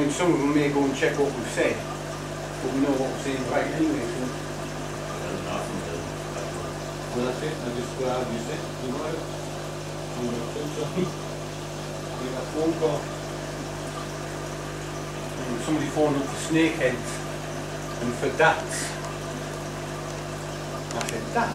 mean, some of them may go and check what we've said, but we know what we're saying right anyway, so. Well, that's it, I just go out and use said, you know, I'm gonna something. We got a phone call. And somebody phoned up for snakeheads and for dats. I said, that?